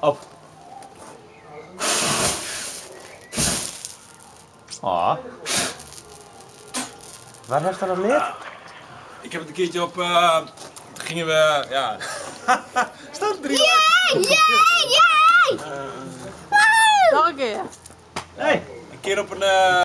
Op. Ah. Waar je dat geleerd? Ik heb het een keertje op. eh, toen gingen we. Ja. Staat drie. Keer. Hey. Een keer op een. eh,